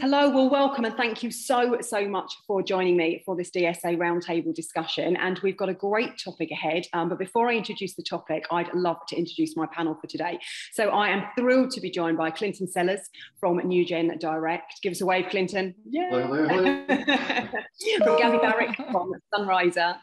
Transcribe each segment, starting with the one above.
Hello, well, welcome and thank you so, so much for joining me for this DSA roundtable discussion. And we've got a great topic ahead. Um, but before I introduce the topic, I'd love to introduce my panel for today. So I am thrilled to be joined by Clinton Sellers from NewGen Direct. Give us a wave, Clinton. Yeah. Hello, hello, hello. from Gabi Barrick from Sunrider.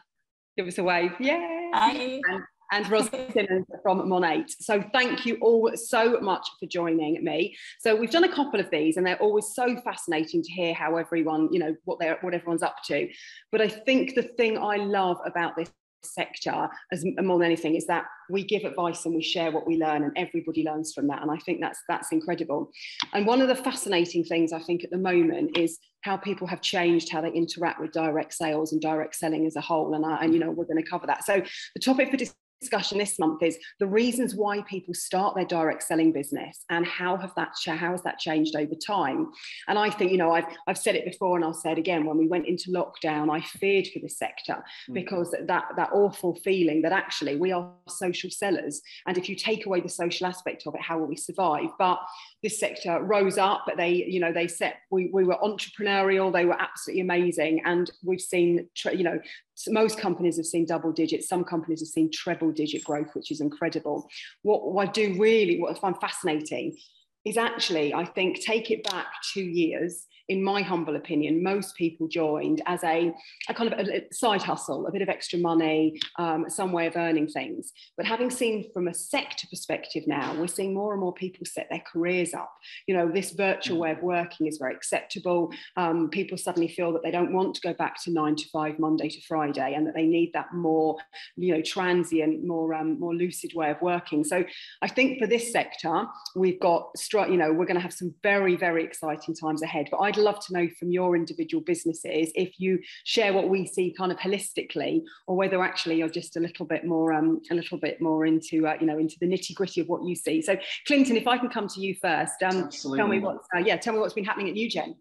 Give us a wave. Yeah. And Ros Simmons from Monat. So thank you all so much for joining me. So we've done a couple of these and they're always so fascinating to hear how everyone, you know, what they're what everyone's up to. But I think the thing I love about this sector as more than anything is that we give advice and we share what we learn and everybody learns from that and i think that's that's incredible and one of the fascinating things i think at the moment is how people have changed how they interact with direct sales and direct selling as a whole and, I, and you know we're going to cover that so the topic for discussion this month is the reasons why people start their direct selling business and how have that how has that changed over time and i think you know i've, I've said it before and i'll say it again when we went into lockdown i feared for this sector mm. because that that awful feeling that actually we are social sellers and if you take away the social aspect of it how will we survive but this sector rose up but they you know they set we, we were entrepreneurial they were absolutely amazing. And we've seen you know most companies have seen double digits some companies have seen treble digit growth which is incredible. What, what i do really what i find fascinating is actually i think take it back two years in my humble opinion, most people joined as a, a kind of a side hustle, a bit of extra money, um, some way of earning things. But having seen from a sector perspective now, we're seeing more and more people set their careers up. You know, this virtual mm. way of working is very acceptable. Um, people suddenly feel that they don't want to go back to nine to five, Monday to Friday, and that they need that more, you know, transient, more um, more lucid way of working. So I think for this sector, we've got, you know, we're going to have some very, very exciting times ahead. But I'd love to know from your individual businesses if you share what we see kind of holistically, or whether actually you're just a little bit more, um, a little bit more into, uh, you know, into the nitty gritty of what you see. So, Clinton, if I can come to you first, um, tell me what's, uh, yeah, tell me what's been happening at NewGen.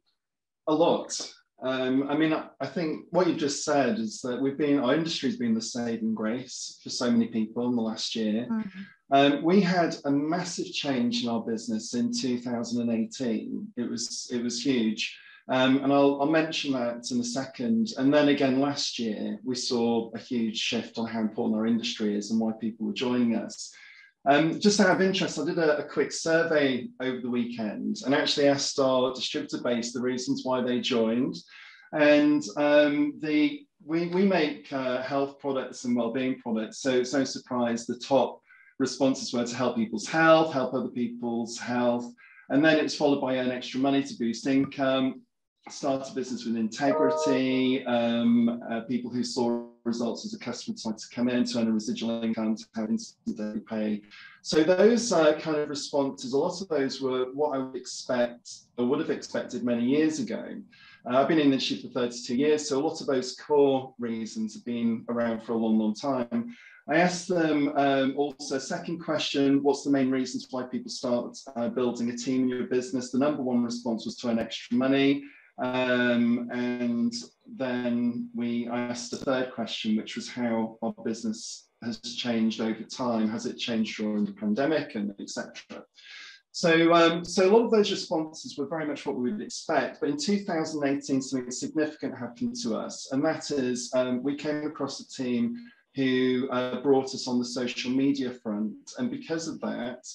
A lot. Um, I mean, I think what you've just said is that we've been, our industry's been the saving grace for so many people in the last year. Mm-hmm. Um, we had a massive change in our business in 2018. It was it was huge, um, and I'll, I'll mention that in a second. And then again last year, we saw a huge shift on how important our industry is and why people were joining us. Um, just out of interest, I did a, a, quick survey over the weekend and actually asked our distributor base the reasons why they joined. And um, the we, we make uh, health products and well-being products, so it's no surprise the top responses were to help people's health, help other people's health, and then it's followed by earn extra money to boost income, start a business with integrity, um, uh, people who saw results as a customer decided to come in to earn a residual income to have instant pay. So those uh, kind of responses, a lot of those were what I would expect or would have expected many years ago. Uh, I've been in this industry for 32 years, so a lot of those core reasons have been around for a long, long time. I asked them um, also, second question, what's the main reasons why people start uh, building a team in your business? The number one response was to earn extra money. Um, and then we asked a third question, which was how our business has changed over time. Has it changed during the pandemic and etc. So, um, so a lot of those responses were very much what we would expect. But in 2018, something significant happened to us, and that is um, we came across a team who uh, brought us on the social media front. And because of that,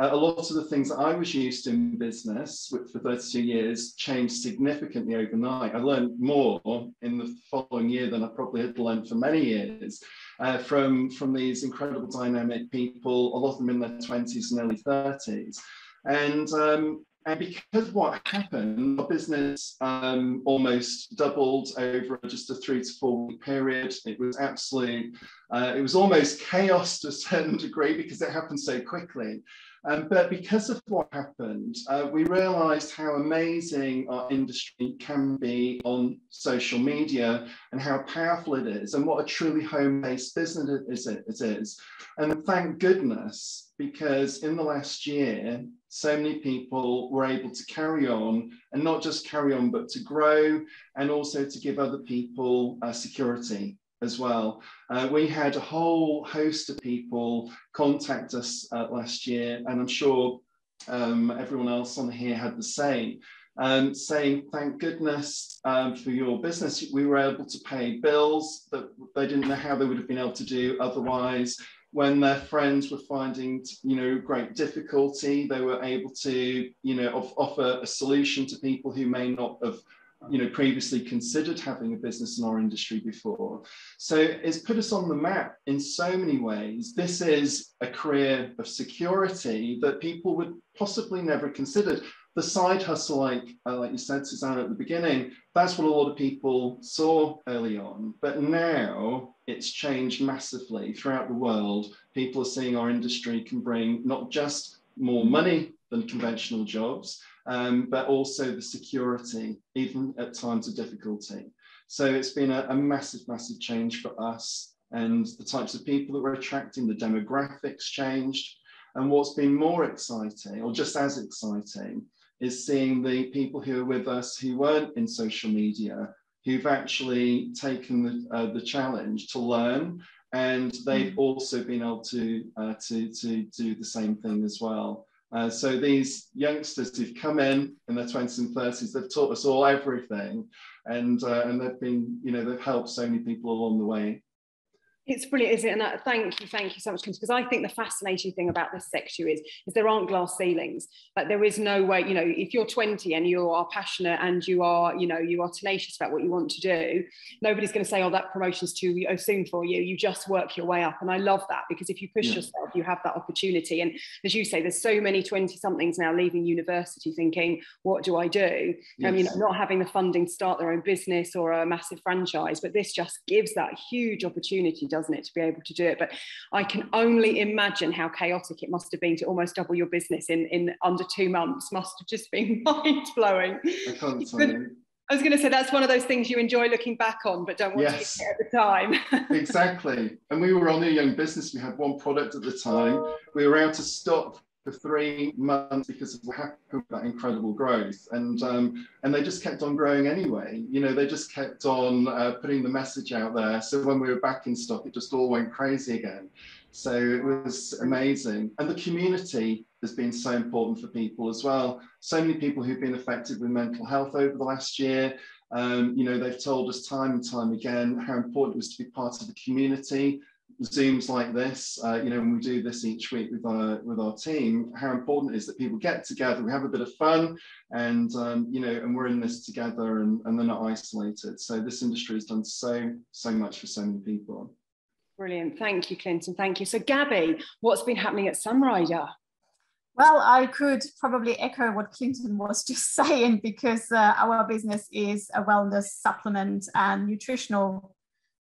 uh, a lot of the things that I was used to in business for 32 years changed significantly overnight. I learned more in the following year than I probably had learned for many years uh, from, from these incredible dynamic people, a lot of them in their 20s and early 30s. And um, and because what happened, our business um, almost doubled over just a three to four week period. It was absolute, uh, it was almost chaos to a certain degree because it happened so quickly. Um, but because of what happened, uh, we realized how amazing our industry can be on social media and how powerful it is and what a truly home-based business it is, it is. And thank goodness, because in the last year, so many people were able to carry on and not just carry on, but to grow and also to give other people uh, security as well. Uh, we had a whole host of people contact us uh, last year, and I'm sure um, everyone else on here had the same. um, saying thank goodness um, for your business. We were able to pay bills that they didn't know how they would have been able to do otherwise. When their friends were finding, you know, great difficulty, they were able to, you know, off- offer a solution to people who may not have you know previously considered having a business in our industry before. So it's put us on the map in so many ways. This is a career of security that people would possibly never considered the side hustle like uh, like you said Suzanne at the beginning that's what a lot of people saw early on but now it's changed massively throughout the world people are seeing our industry can bring not just more money than conventional jobs um, but also the security, even at times of difficulty. So it's been a, a massive, massive change for us and the types of people that we're attracting, the demographics changed. And what's been more exciting, or just as exciting, is seeing the people who are with us who weren't in social media, who've actually taken the, uh, the challenge to learn, and they've mm. also been able to, uh, to, to do the same thing as well. Uh, so these youngsters who've come in in their 20s and 30s, they've taught us all everything, and uh, and they've been, you know, they've helped so many people along the way. It's brilliant, isn't it? And thank you, thank you so much, because I think the fascinating thing about this sector is, is there aren't glass ceilings. Like there is no way, you know, if you're 20 and you are passionate and you are, you know, you are tenacious about what you want to do, nobody's going to say, oh, that promotion's too soon for you. You just work your way up. And I love that because if you push yeah. yourself, you have that opportunity. And as you say, there's so many 20 somethings now leaving university thinking, what do I do? Yes. Um, you know, not having the funding to start their own business or a massive franchise, but this just gives that huge opportunity doesn't it, to be able to do it? But I can only imagine how chaotic it must have been to almost double your business in, in under two months. Must have just been mind blowing. I can't tell. I was going to say that's one of those things you enjoy looking back on, but don't want yes. to at the time. exactly. And we were only a young business. We had one product at the time. We were out of stock for three months because we're happy with that incredible growth. And um, and they just kept on growing anyway. You know, they just kept on uh, putting the message out there. So when we were back in stock, it just all went crazy again. So it was amazing. And the community has been so important for people as well. So many people who've been affected with mental health over the last year. Um, you know, they've told us time and time again how important it was to be part of the community Zooms like this, uh, you know, when we do this each week with our with our team, how important it is that people get together, we have a bit of fun, and um, you know, and we're in this together, and, and they're not isolated. So this industry has done so so much for so many people. Brilliant, thank you, Clinton. Thank you. So, Gabi, what's been happening at Sunrider? Well, I could probably echo what Clinton was just saying because uh, our business is a wellness supplement and nutritional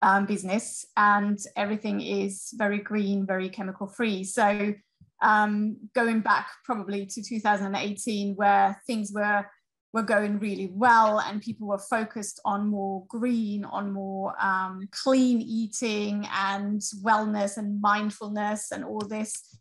um, business and everything is very green, very chemical free. So um, going back probably to 2018 where things were were going really well and people were focused on more green, on more um, clean eating and wellness and mindfulness and all this,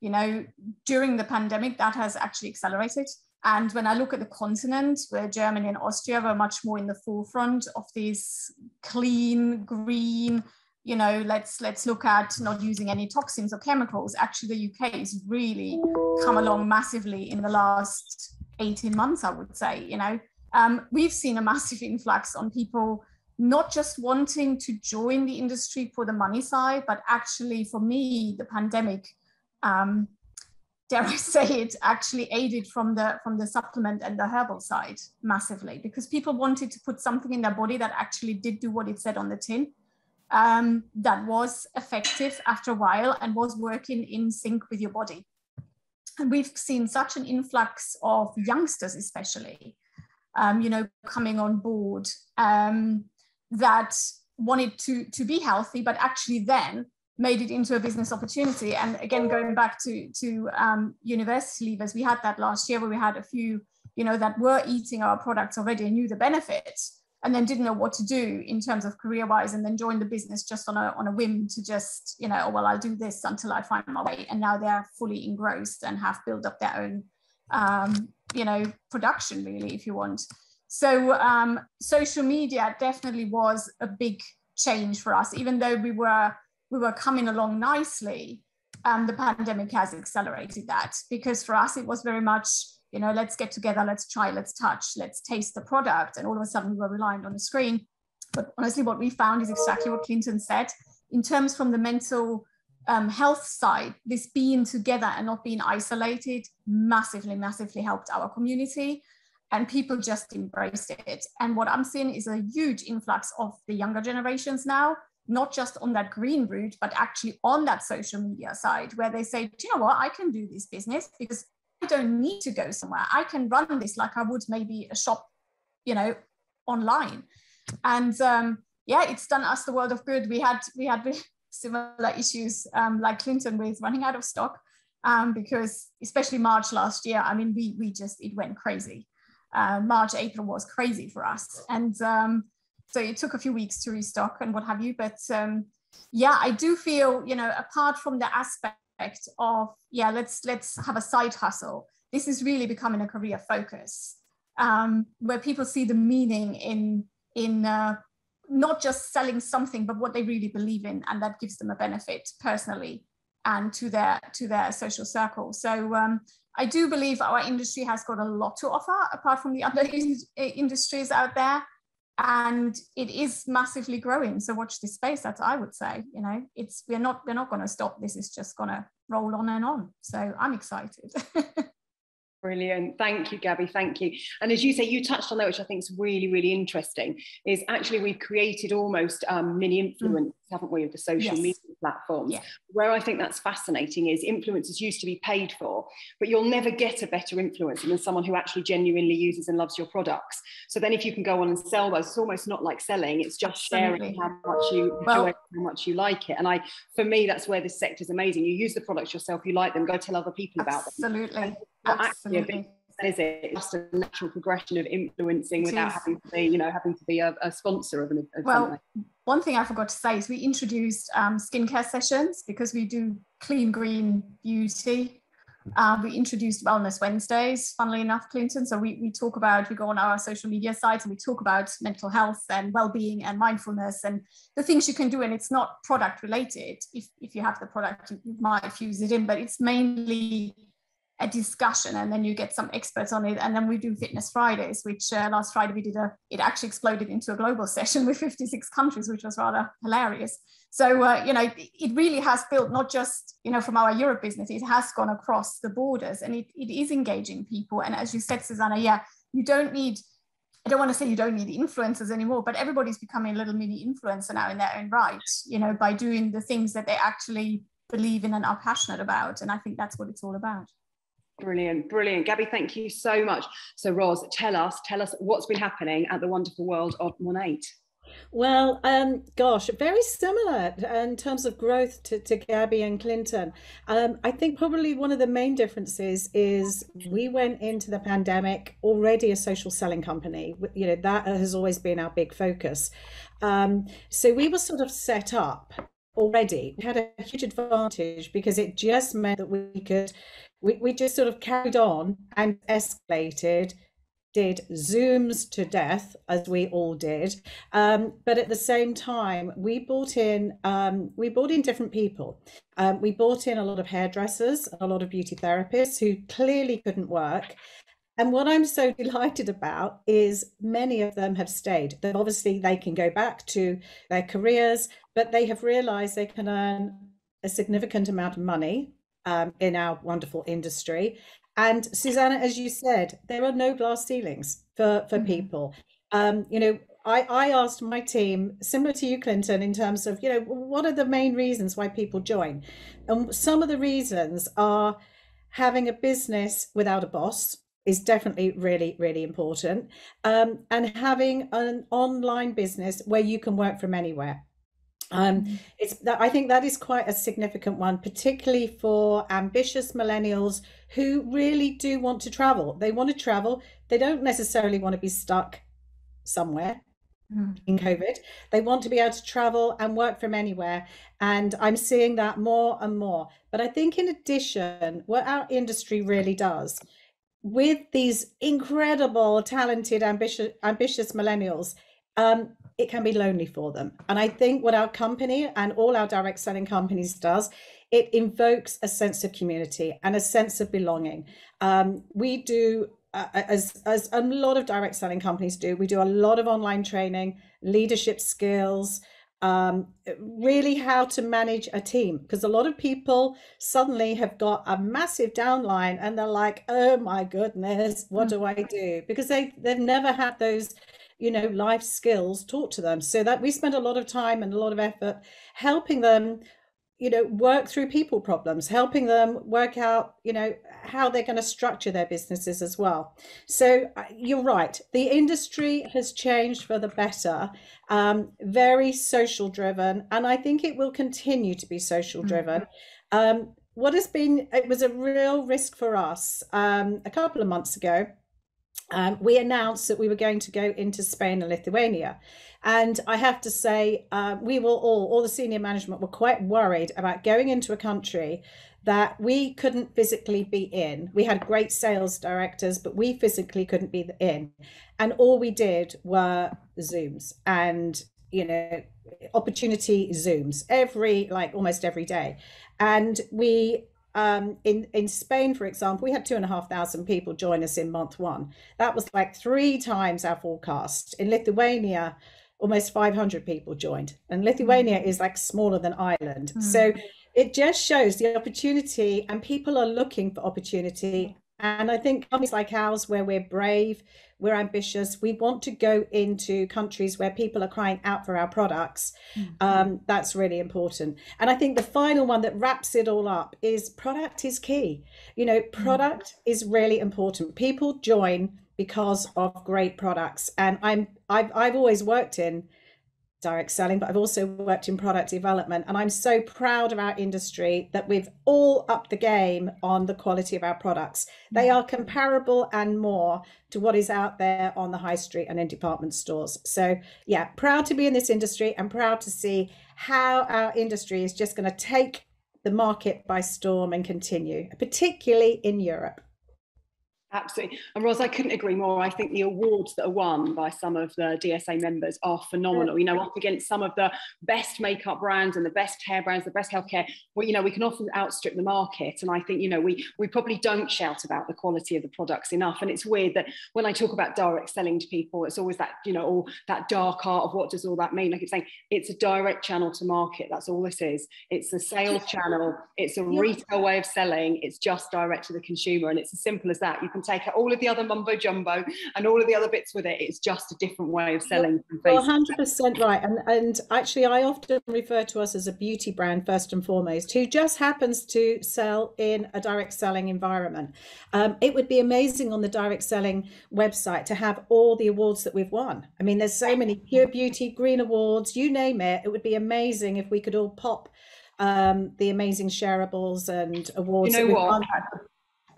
you know, during the pandemic, that has actually accelerated. And when I look at the continent, where Germany and Austria were much more in the forefront of these clean, green, you know, let's let's look at not using any toxins or chemicals. Actually, the UK has really come along massively in the last 18 months, I would say. You know, um, we've seen a massive influx on people not just wanting to join the industry for the money side, but actually, for me, the pandemic um, dare I say it, actually aided from the from the supplement and the herbal side massively because people wanted to put something in their body that actually did do what it said on the tin, um, that was effective after a while and was working in sync with your body. And we've seen such an influx of youngsters, especially, um, you know, coming on board um, that wanted to to be healthy, but actually then made it into a business opportunity. And again, going back to, to um, university leavers, we had that last year where we had a few, you know, that were eating our products already and knew the benefits and then didn't know what to do in terms of career wise and then joined the business just on a, on a whim to just, you know, oh, well, I'll do this until I find my way. And now they're fully engrossed and have built up their own, um, you know, production really, if you want. So um, social media definitely was a big change for us, even though we were we were coming along nicely, um, the pandemic has accelerated that because for us it was very much you know, let's get together, let's try, let's touch, let's taste the product. And all of a sudden we were reliant on the screen. But honestly, what we found is exactly what Clinton said. In terms from the mental um, health side, this being together and not being isolated massively, massively helped our community. And people just embraced it. And what I'm seeing is a huge influx of the younger generations now, not just on that green route, but actually on that social media side, where they say, Do you know what? I can do this business because I don't need to go somewhere. I can run this like I would maybe a shop, you know, online. And um, yeah, it's done us the world of good. We had we had similar issues um, like Clinton with running out of stock um, because especially March last year, I mean, we we just it went crazy. Uh, March, April was crazy for us, and um, so it took a few weeks to restock and what have you. But um, yeah, I do feel you know apart from the aspect of yeah, let's let's have a side hustle. This is really becoming a career focus um, where people see the meaning in in uh, not just selling something, but what they really believe in, and that gives them a benefit personally and to their to their social circle. So um, I do believe our industry has got a lot to offer, apart from the other in industries out there, and it is massively growing. So watch this space. That's I would say. You know, it's we're not we're not going to stop. This is just going to roll on and on. So I'm excited. Brilliant. Thank you, Gabi. Thank you. And as you say, you touched on that, which I think is really, really interesting, is actually we've created almost um, mini mm. Haven't we, of the social yes. media platforms. Yeah. Where I think that's fascinating is influencers used to be paid for, but you'll never get a better influencer than someone who actually genuinely uses and loves your products. So then if you can go on and sell those, it's almost not like selling, it's just sharing how much you well, enjoy how much you like it. And I for me, that's where this sector is amazing. You use the products yourself, you like them, go tell other people about them. Absolutely Absolutely. is it? It's just a natural progression of influencing without having to be, you know, having to be a, a sponsor of an event. Well, one thing I forgot to say is we introduced um, skincare sessions because we do clean green beauty. Um, we introduced Wellness Wednesdays, funnily enough, Clinton. So we, we talk about, we go on our social media sites and we talk about mental health and well-being and mindfulness and the things you can do. And it's not product related. If, if you have the product, you might fuse it in, but it's mainly a discussion and then you get some experts on it and then we do fitness fridays which uh, last friday we did a it actually exploded into a global session with 56 countries which was rather hilarious so uh, you know it really has built not just you know from our europe business it has gone across the borders and it, it is engaging people and as you said Susannah yeah you don't need I don't want to say you don't need influencers anymore, but everybody's becoming a little mini influencer now in their own right, you know, by doing the things that they actually believe in and are passionate about. And I think that's what it's all about. Brilliant, brilliant. Gabi, thank you so much. So, Ros, tell us, tell us what's been happening at the wonderful world of Monat. Well, um, gosh, very similar in terms of growth to, to Gabi and Clinton. Um, I think probably one of the main differences is we went into the pandemic already a social selling company. You know, that has always been our big focus. Um, so we were sort of set up already. We had a huge advantage because it just meant that we could we, we just sort of carried on and escalated did zooms to death as we all did. Um, but at the same time we brought in um, we brought in different people. Um, we brought in a lot of hairdressers a lot of beauty therapists who clearly couldn't work. And what i'm so delighted about is many of them have stayed. Obviously they can go back to their careers but they have realized they can earn a significant amount of money um, in our wonderful industry. And Susannah, as you said, there are no glass ceilings for for mm-hmm. people. Um, you know, I, I asked my team, similar to you, Clinton, in terms of, you know, what are the main reasons why people join? And some of the reasons are having a business without a boss is definitely really, really important. Um, and having an online business where you can work from anywhere. Um, mm-hmm. it's that I think that is quite a significant one, particularly for ambitious millennials who really do want to travel. They want to travel. They don't necessarily want to be stuck somewhere mm. in COVID. They want to be able to travel and work from anywhere. And I'm seeing that more and more. But I think, in addition, what our industry really does with these incredible, talented, ambitious, ambitious millennials, um, it can be lonely for them. And I think what our company and all our direct selling companies does it invokes a sense of community and a sense of belonging. Um, we do, uh, as, as a lot of direct selling companies do, we do a lot of online training, leadership skills, um, really how to manage a team because a lot of people suddenly have got a massive downline and they're like oh my goodness what do i do because they they've never had those you know life skills taught to them. So that we spend a lot of time and a lot of effort helping them you know work through people problems helping them work out you know how they're going to structure their businesses as well. So uh, you're right the industry has changed for the better um, very social driven and i think it will continue to be social driven. Mm-hmm. um, what has been it was a real risk for us um, a couple of months ago um, we announced that we were going to go into Spain and Lithuania. And I have to say, uh, we were all, all the senior management were quite worried about going into a country that we couldn't physically be in. We had great sales directors, but we physically couldn't be in. And all we did were Zooms and, you know, opportunity Zooms every, like almost every day. And we um, in in Spain, for example, we had two and a half thousand people join us in month one. That was like three times our forecast. In Lithuania, almost 500 people joined, and Lithuania mm. is like smaller than Ireland. Mm. So it just shows the opportunity, and people are looking for opportunity. And I think companies like ours, where we're brave, we're ambitious, we want to go into countries where people are crying out for our products. Mm-hmm. Um, that's really important. And I think the final one that wraps it all up is product is key. You know, mm-hmm. product mm-hmm. is really important. People join because of great products. And I'm I've I've always worked in direct selling, but I've also worked in product development. And I'm so proud of our industry that we've all upped the game on the quality of our products. They are comparable and more to what is out there on the high street and in department stores. So, yeah, proud to be in this industry and proud to see how our industry is just going to take the market by storm and continue, particularly in Europe. Absolutely. And Ros, I couldn't agree more. I think the awards that are won by some of the DSA members are phenomenal. You know, up against some of the best makeup brands and the best hair brands, the best healthcare, well, you know, we can often outstrip the market. And I think, you know, we we probably don't shout about the quality of the products enough. And it's weird that when I talk about direct selling to people, it's always that, you know, all that dark art of what does all that mean? Like I keep saying it's a direct channel to market. That's all this is. It's a sales channel, it's a retail way of selling, it's just direct to the consumer. And it's as simple as that. You can can take out all of the other mumbo jumbo and all of the other bits with it. It's just a different way of selling. Well, 100% right. And, and actually, I often refer to us as a beauty brand first and foremost, who just happens to sell in a direct selling environment. Um, it would be amazing on the direct selling website to have all the awards that we've won. I mean, there's so many Pure Beauty, Green Awards, you name it. It would be amazing if we could all pop um, the amazing shareables and awards. You know what?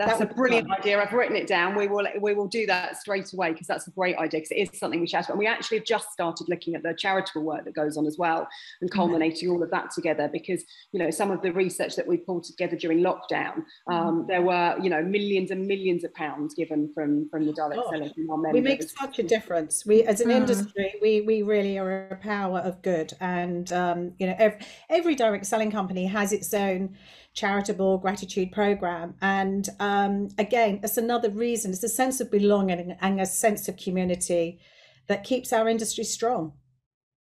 That's that a brilliant fun. idea. I've written it down. We will we will do that straight away because that's a great idea because it is something we shout about. And we actually have just started looking at the charitable work that goes on as well and mm-hmm. culminating mm-hmm. all of that together because you know some of the research that we pulled together during lockdown, mm-hmm. um, there were you know millions and millions of pounds given from from the direct selling from our members. We make such a difference. We as an mm. industry, we we really are a power of good, and um, you know every, every direct selling company has its own charitable gratitude program. And um, again, it's another reason, it's a sense of belonging and a sense of community that keeps our industry strong.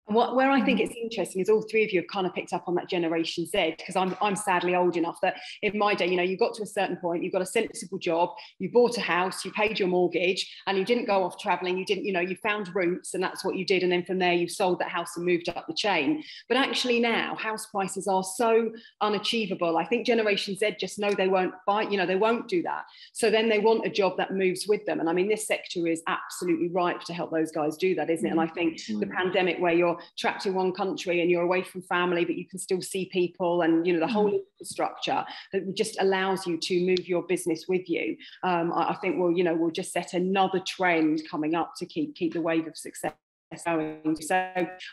What, where I think it's interesting is all three of you have kind of picked up on that Generation Z because I'm, I'm sadly old enough that in my day, you know, you got to a certain point, you got a sensible job, you bought a house, you paid your mortgage, and you didn't go off traveling. You didn't, you know, you found roots and that's what you did. And then from there, you sold that house and moved up the chain. But actually, now house prices are so unachievable. I think Generation Z just know they won't buy, you know, they won't do that. So then they want a job that moves with them. And I mean, this sector is absolutely ripe to help those guys do that, isn't it? And I think the mm. pandemic where you're trapped in one country and you're away from family, but you can still see people and you know the whole mm. infrastructure that just allows you to move your business with you. Um, I, I think we'll you know we'll just set another trend coming up to keep keep the wave of success going. So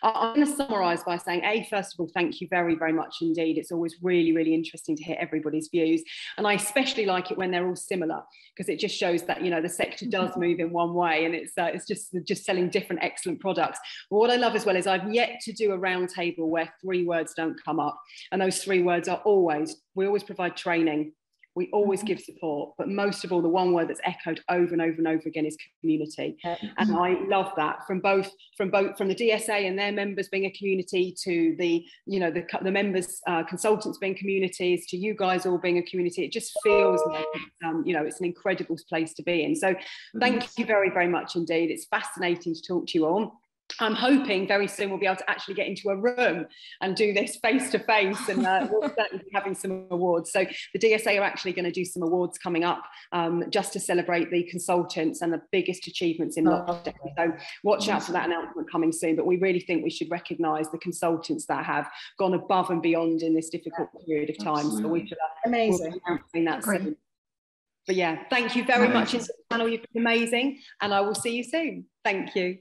I'm going to summarise by saying, A, first of all, thank you very, very much indeed. It's always really, really interesting to hear everybody's views. And I especially like it when they're all similar because it just shows that, you know, the sector does mm-hmm. move in one way and it's, uh, it's just, just selling different excellent products. But what I love as well is I've yet to do a roundtable where three words don't come up. And those three words are always, we always provide training we always mm-hmm. give support but most of all the one word that's echoed over and over and over again is community. And i love that from both from both from the dsa and their members being a community to the you know the, the members uh, consultants being communities to you guys all being a community. It just feels like um, you know it's an incredible place to be in. So thank mm-hmm. you very very much indeed. It's fascinating to talk to you all I'm hoping very soon we'll be able to actually get into a room and do this face to face, and uh, we'll certainly be having some awards. So the DSA are actually going to do some awards coming up um, just to celebrate the consultants and the biggest achievements in oh, lockdown. So watch out for that announcement coming soon. But we really think we should recognise the consultants that have gone above and beyond in this difficult period of time. Absolutely. So we should uh, amazing that soon. But yeah, thank you very amazing. much, panel. You've been amazing, and I will see you soon. Thank you.